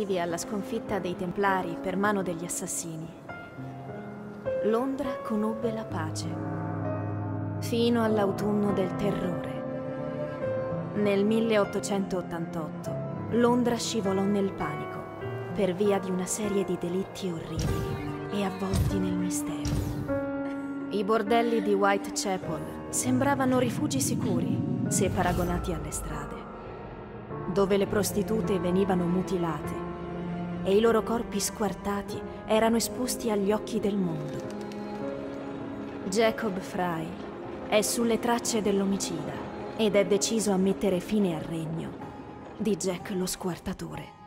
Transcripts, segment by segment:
relativi alla sconfitta dei Templari per mano degli assassini, Londra conobbe la pace, fino all'autunno del terrore. Nel 1888 Londra scivolò nel panico per via di una serie di delitti orribili e avvolti nel mistero. I bordelli di Whitechapel sembravano rifugi sicuri se paragonati alle strade, dove le prostitute venivano mutilate e i loro corpi squartati erano esposti agli occhi del mondo. Jacob Fry è sulle tracce dell'omicida ed è deciso a mettere fine al regno di Jack lo squartatore.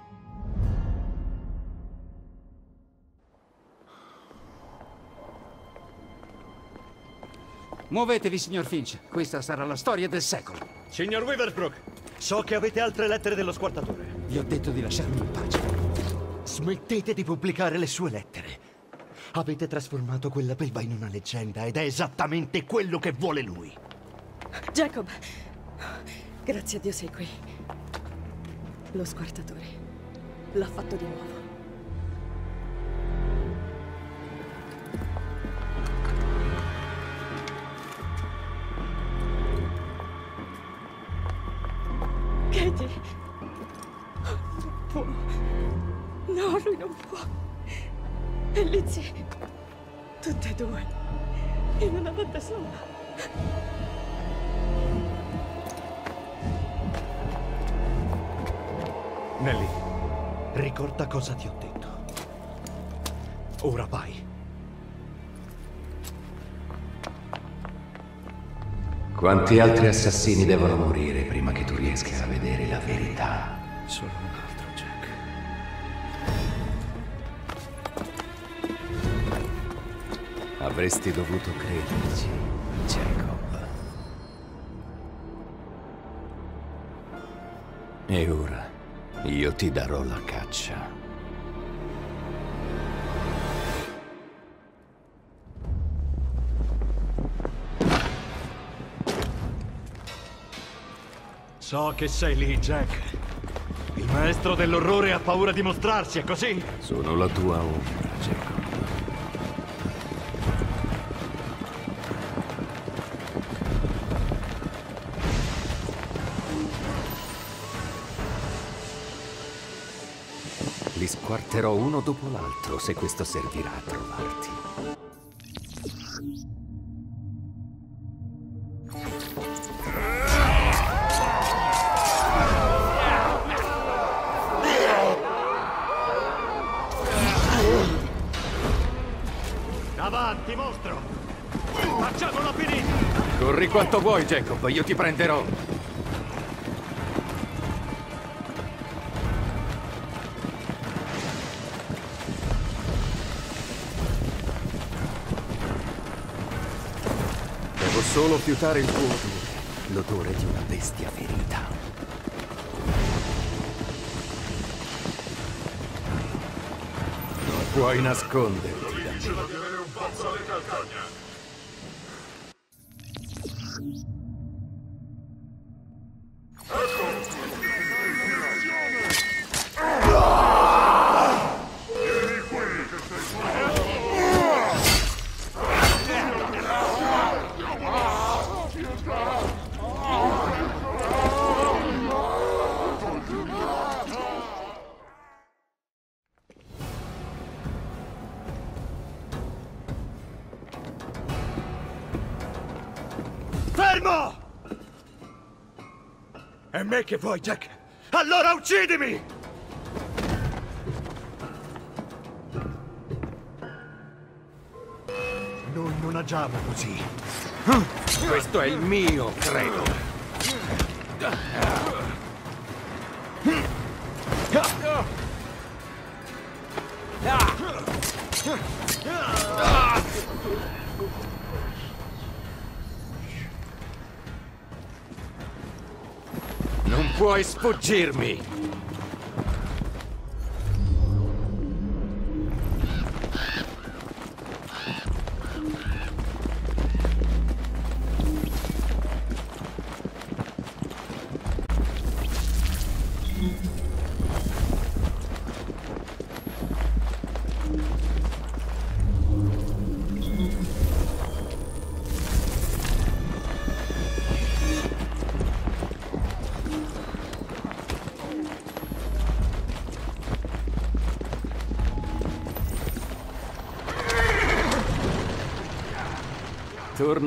Muovetevi, signor Finch. Questa sarà la storia del secolo. Signor Weaversbrook, so che avete altre lettere dello squartatore. Vi ho detto di lasciarmi in pace. Smettete di pubblicare le sue lettere. Avete trasformato quella belva in una leggenda ed è esattamente quello che vuole lui. Jacob, grazie a Dio sei qui. Lo squartatore l'ha fatto di nuovo. Quanti altri assassini devono morire prima che tu riesca a vedere la verità? Solo un altro, Jack. Avresti dovuto crederci, Jacob. E ora io ti darò la caccia. So che sei lì, Jack. Il maestro dell'orrore ha paura di mostrarsi, è così? Sono la tua ombra, Jacob. Li squarterò uno dopo l'altro se questo servirà a trovarti. Vuoi, Jacob, io ti prenderò. Devo solo fiutare il tuo odore, l'odore di una bestia ferita. Non puoi nasconderti da me. Me che vuoi, Jack? Allora uccidimi! Noi non agiamo così. Questo è il mio credo. Non puoi sfuggirmi!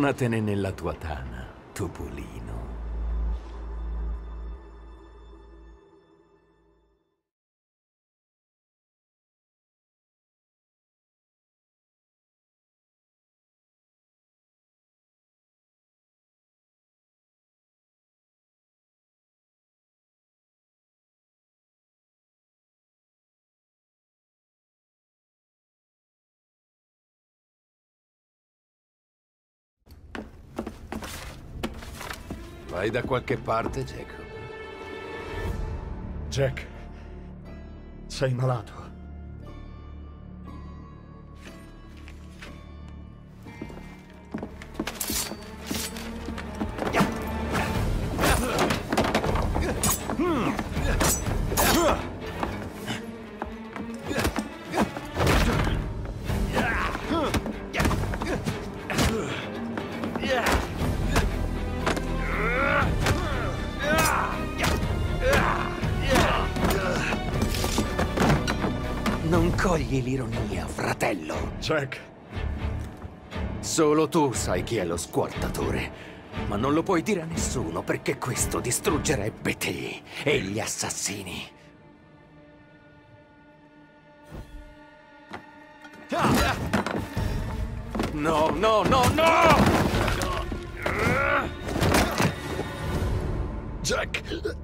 Tornatene nella tua tana, topolino. Vai da qualche parte, Jacob? Jack, sei malato. Jack, Solo tu sai chi è lo squartatore. Ma non lo puoi dire a nessuno perché questo distruggerebbe te e gli assassini. No, no, no, no! Jack,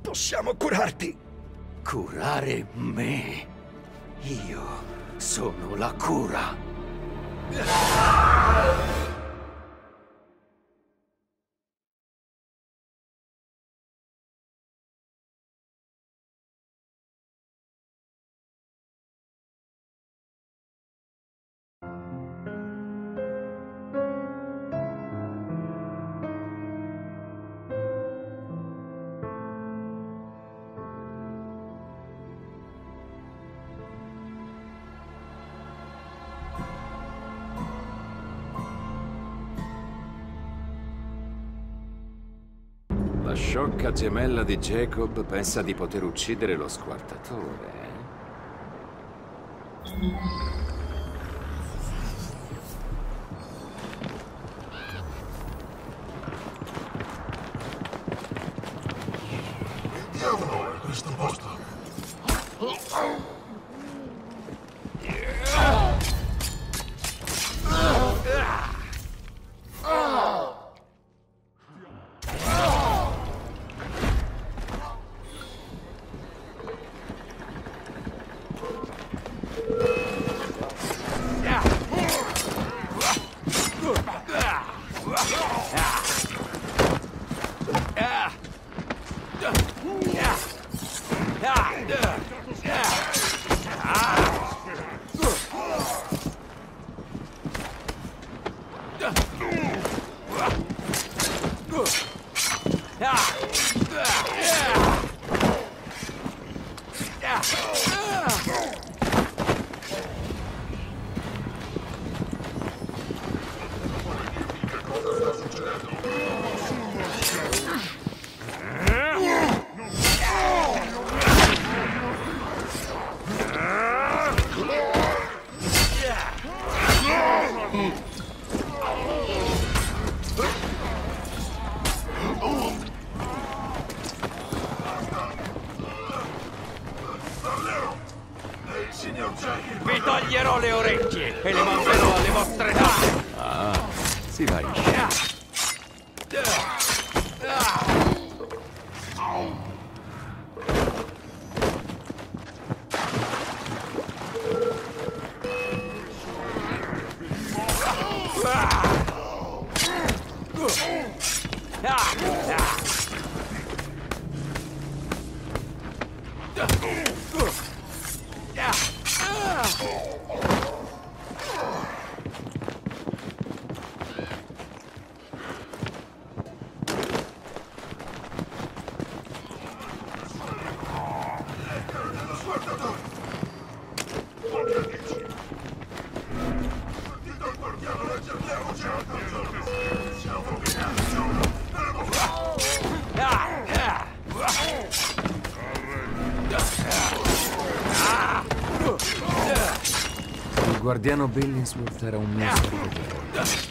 possiamo curarti. Curare me? Io sono la cura. La sciocca gemella di Jacob pensa di poter uccidere lo squartatore. Vi toglierò le orecchie e le manderò alle vostre dame. Si va in scena. Guardiano Billingsworth era un mio servitore.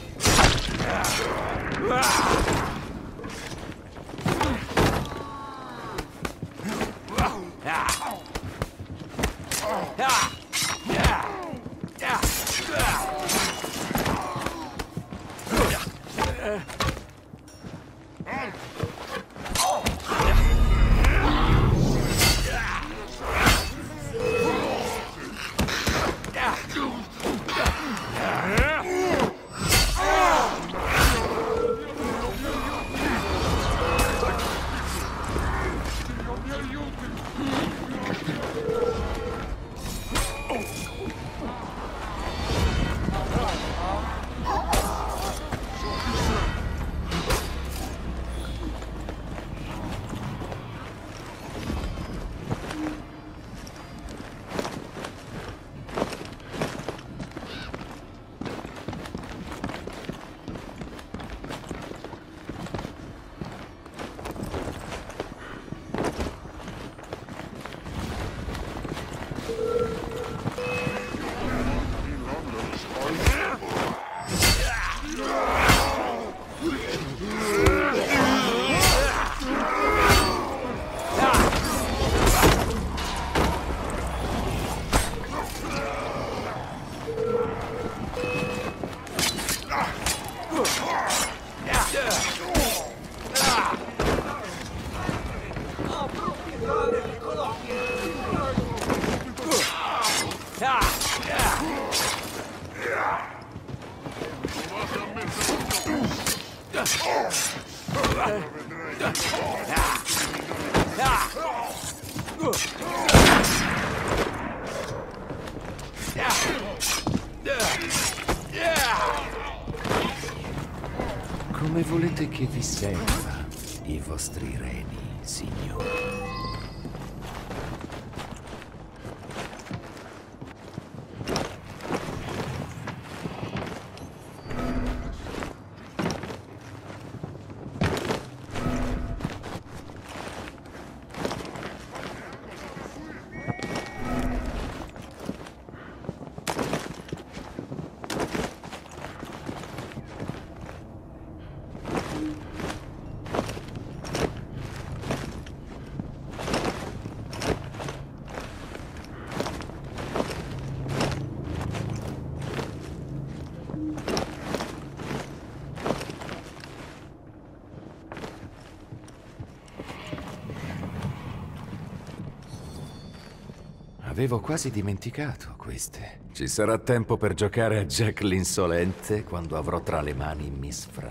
I Avevo quasi dimenticato queste. Ci sarà tempo per giocare a Jack l'insolente quando avrò tra le mani Miss Fry.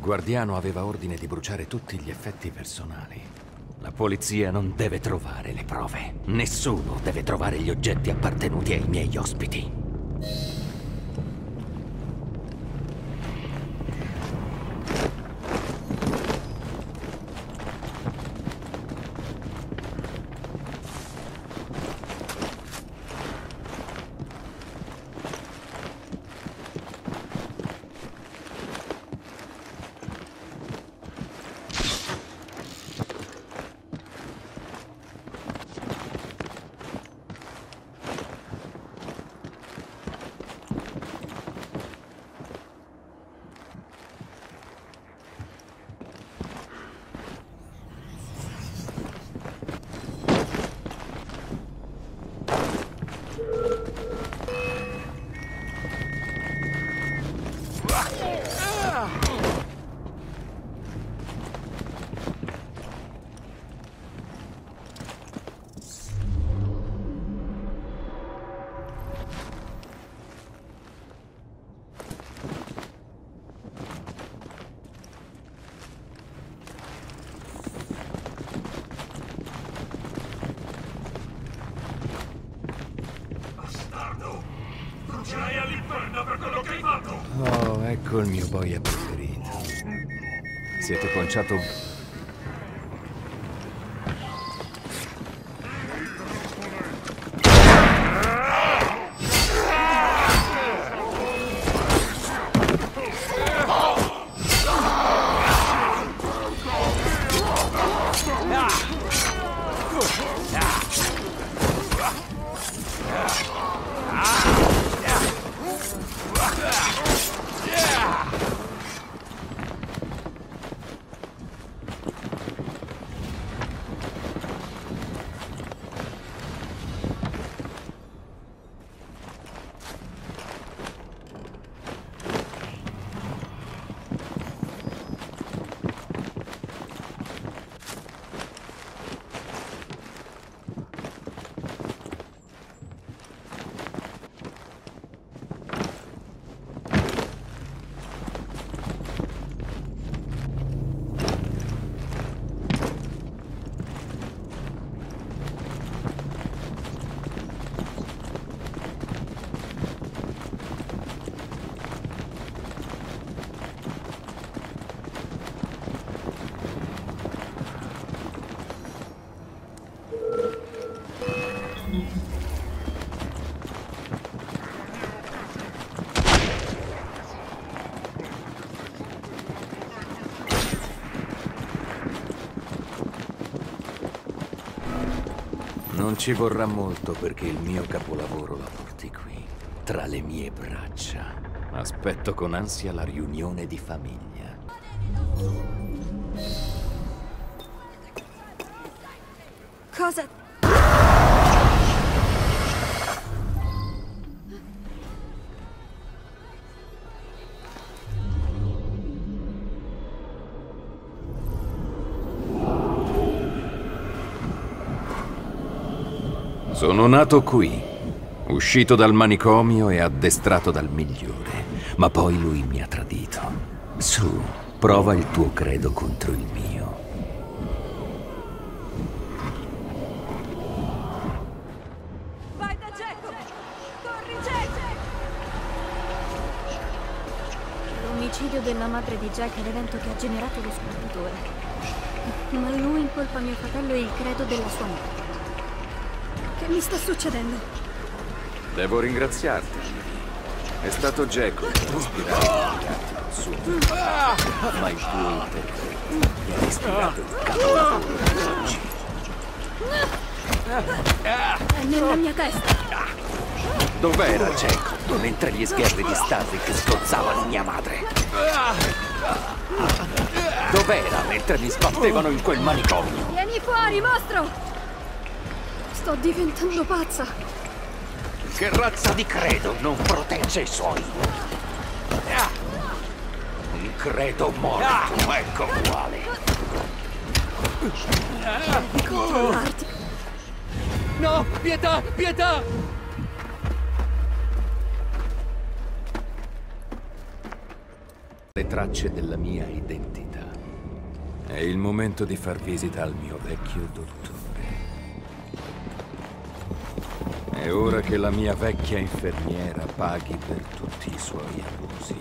Il guardiano aveva ordine di bruciare tutti gli effetti personali. La polizia non deve trovare le prove. Nessuno deve trovare gli oggetti appartenuti ai miei ospiti. Il mio boia preferito. Siete conciato... Non ci vorrà molto perché il mio capolavoro la porti qui, tra le mie braccia. Aspetto con ansia la riunione di famiglia. Sono nato qui, uscito dal manicomio e addestrato dal migliore, ma poi lui mi ha tradito. Su, prova il tuo credo contro il mio. Vai da Jacob! Corri, Jacob! L'omicidio della madre di Jack è l'evento che ha generato lo squartatore. Ma lui incolpa mio fratello e il credo della sua morte. Mi sta succedendo? Devo ringraziarti. È stato Jacob a ispirarmi al suo. Ma il tuo intervento mi ha ispirato il capolavoro oggi. È nella mia testa. Dov'era Jacob mentre gli sgherri di Starrick sgozzavano mia madre? Dov'era mentre mi sbattevano in quel manicomio? Vieni fuori, mostro! Sto diventando pazza. Che razza di credo non protegge i suoi? Un credo morto, ecco quale. Devi controllarti. No, pietà, pietà! Le tracce della mia identità. È il momento di far visita al mio vecchio dottore. È ora che la mia vecchia infermiera paghi per tutti i suoi abusi.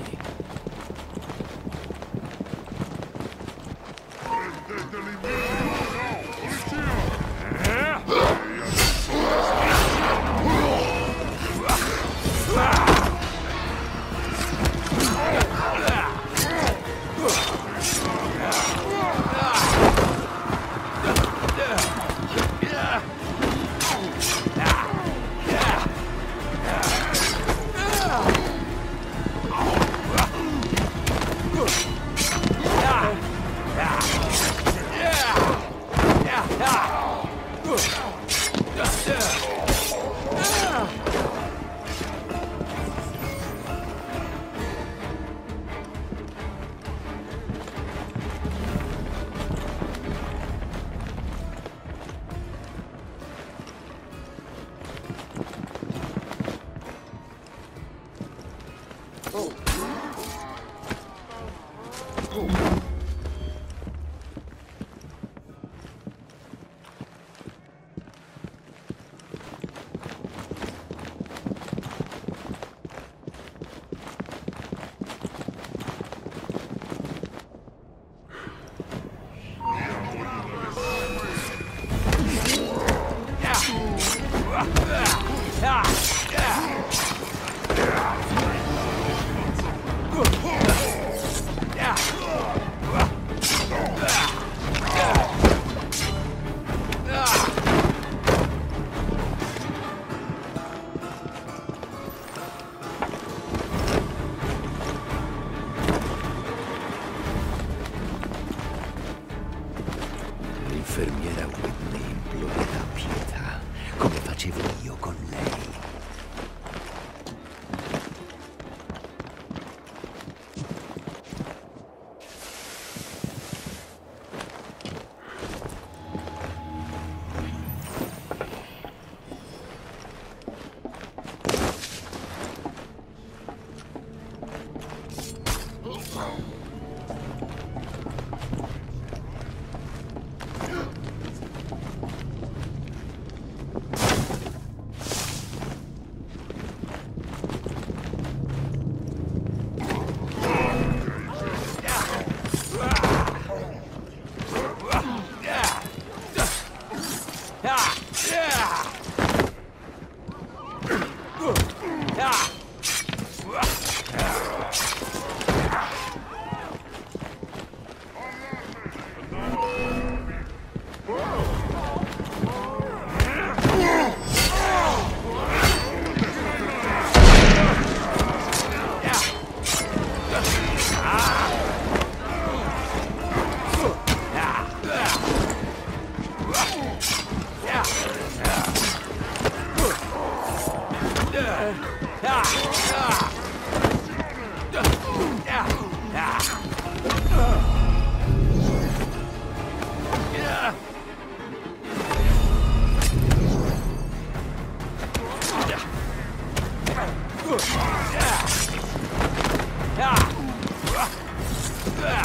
Ah!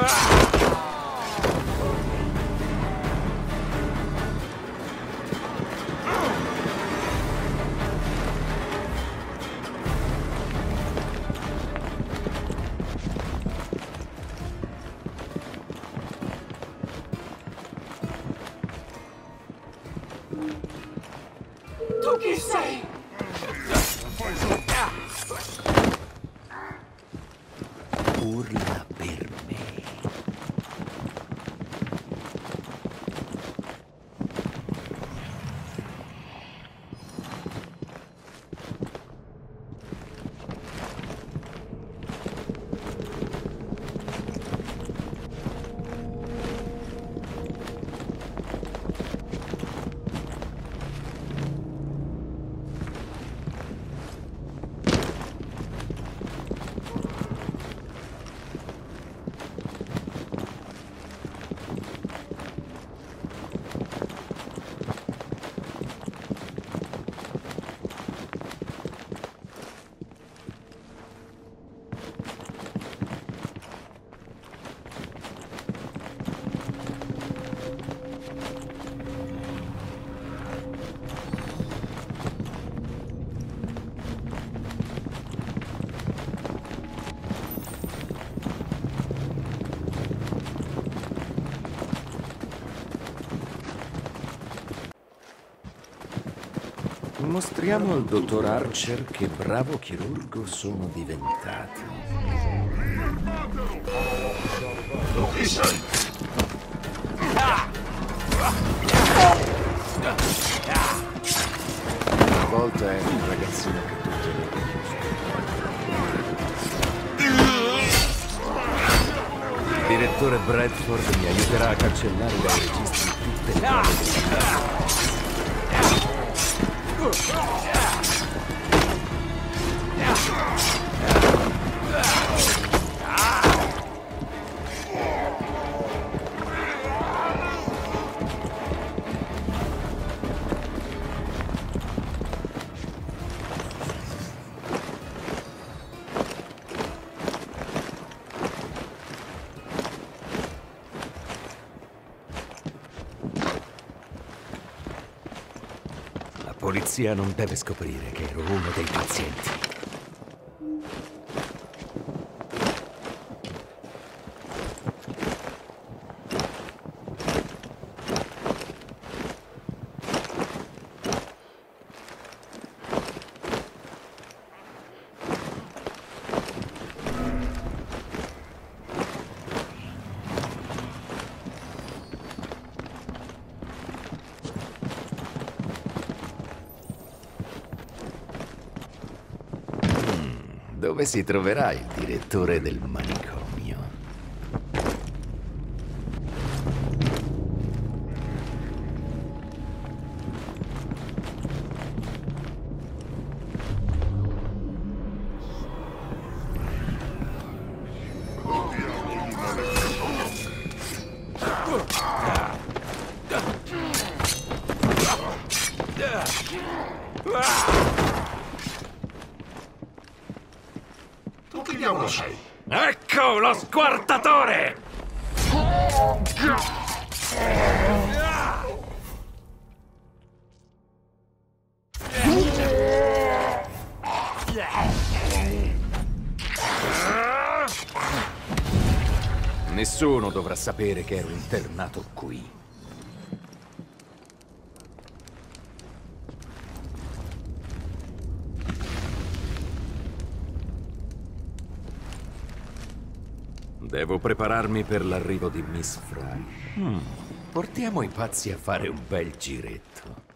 Ah! Mostriamo al dottor Archer che bravo chirurgo sono diventato. Una volta era un ragazzino che tutti avevano Il direttore Bradford mi aiuterà a cancellare dai registri tutte le prove del polizia non deve scoprire che ero uno dei pazienti. Si troverà il direttore del manicomio? Lo squartatore! Nessuno dovrà sapere che ero internato qui. Devo prepararmi per l'arrivo di Miss Fry. Hmm, Portiamo i pazzi a fare un bel giretto.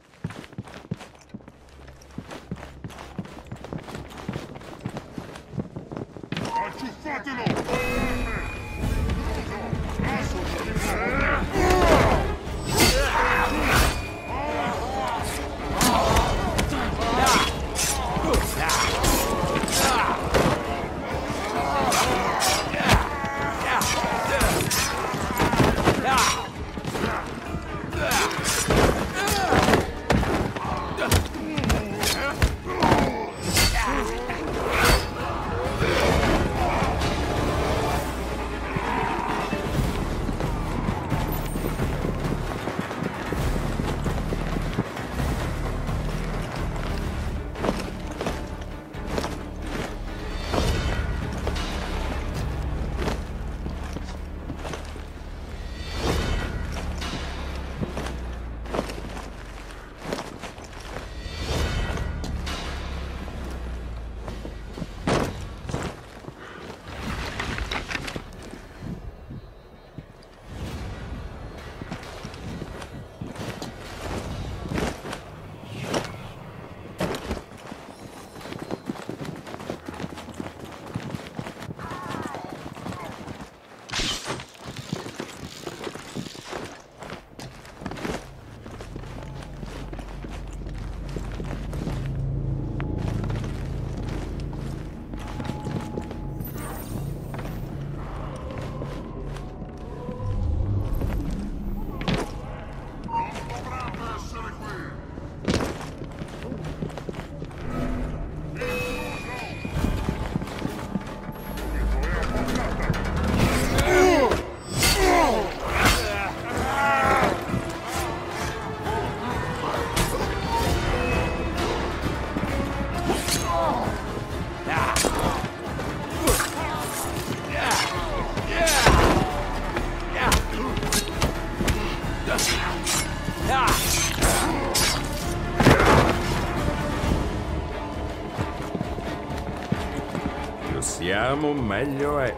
Siamo, meglio è.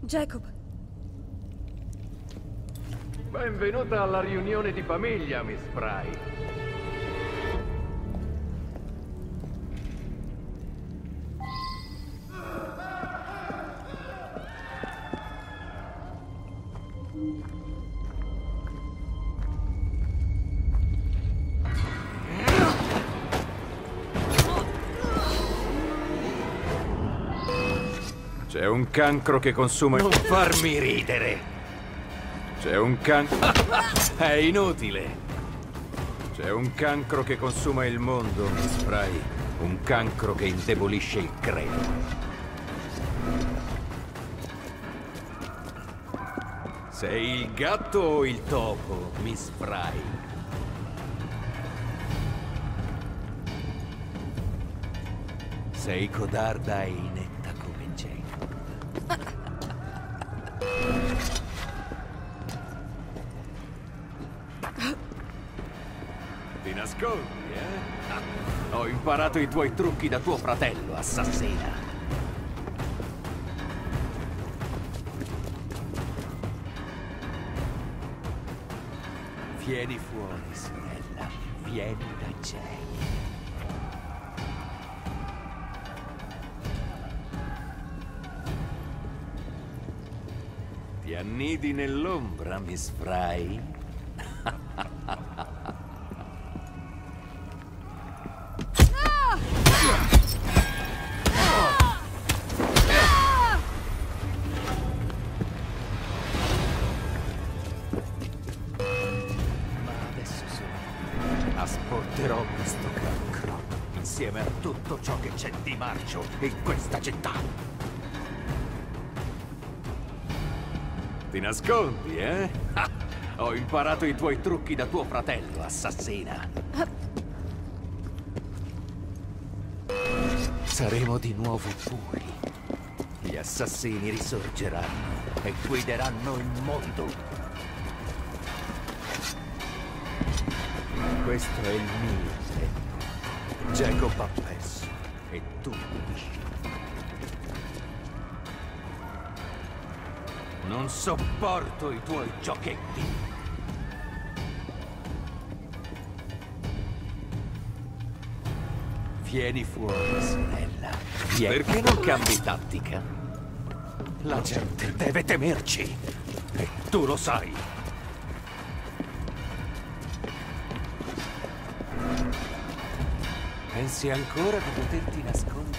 Jacob, Benvenuta alla riunione di famiglia, Miss Fry. Cancro che consuma... Non farmi ridere! C'è un cancro... È inutile! C'è un cancro che consuma il mondo, Fry. Un cancro che indebolisce il credo. Sei il gatto o il topo, Miss Fry? Sei codarda e imparato i tuoi trucchi da tuo fratello, assassina. Vieni fuori, sorella. Vieni da Jack. Ti annidi nell'ombra, Miss Fry? Nascondi, eh? Ah, ho imparato i tuoi trucchi da tuo fratello, assassina. Saremo di nuovo puri. Gli assassini risorgeranno e guideranno il mondo. Questo è il mio tempo. Jacob ha perso e tu vinci. Non sopporto i tuoi giochetti. Vieni fuori, sorella. Vieni. Perché non cambi tattica? La gente deve temerci. E tu lo sai. Pensi ancora di poterti nascondere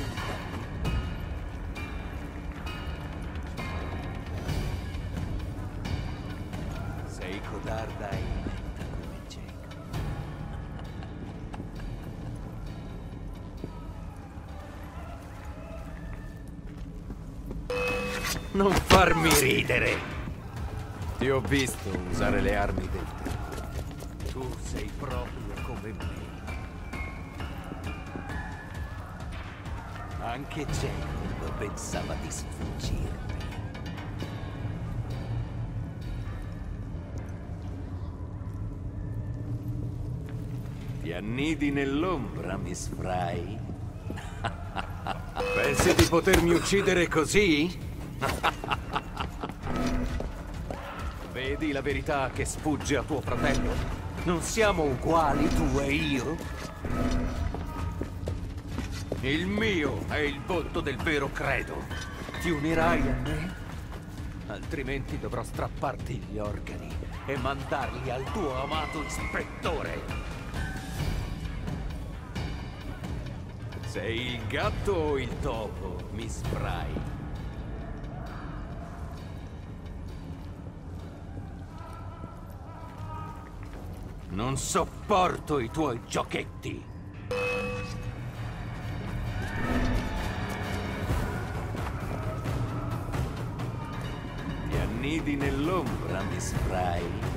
visto usare le armi del te. Tu sei proprio come me. Anche Jacob pensava di sfuggirmi. Ti annidi nell'ombra, Miss Fry? Pensi di potermi uccidere così? Vedi la verità che sfugge a tuo fratello? Non siamo uguali tu e io? Il mio è il volto del vero credo. Ti unirai a me? Altrimenti dovrò strapparti gli organi e mandarli al tuo amato ispettore. Sei il gatto o il topo, Miss Fry? Non sopporto i tuoi giochetti. Ti annidi nell'ombra, Miss Fry?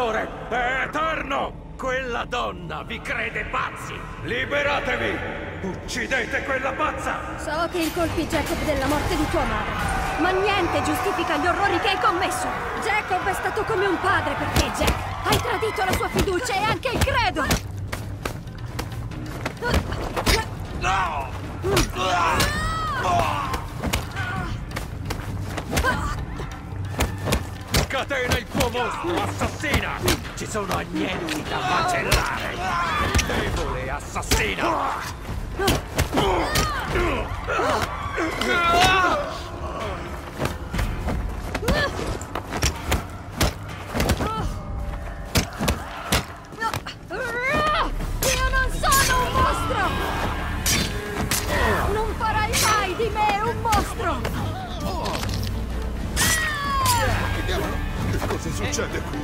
Squartatore è eterno! Quella donna vi crede pazzi! Liberatevi! Uccidete quella pazza! So che incolpi Jacob della morte di tua madre, ma niente giustifica gli orrori che hai commesso. Jacob è stato come un padre per te, Jack. Hai tradito la sua fiducia e anche il credo. Scatena il tuo mostro, assassina! Ci sono agnelli da macellare! Debole assassina! Cosa succede qui?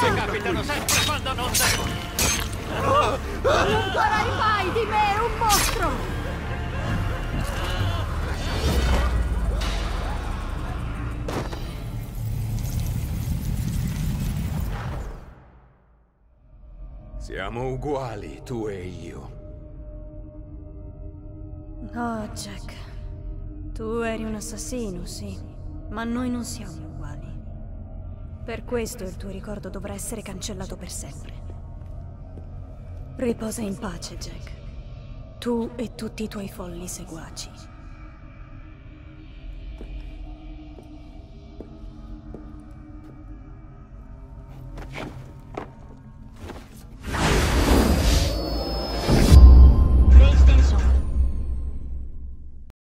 Che capitano sempre quando non devono! Non farai mai di me un mostro! Siamo uguali, tu e io. Oh, Jack. Tu eri un assassino, sì. Ma noi non siamo uguali. Per questo il tuo ricordo dovrà essere cancellato per sempre. Riposa in pace, Jack. Tu e tutti i tuoi folli seguaci.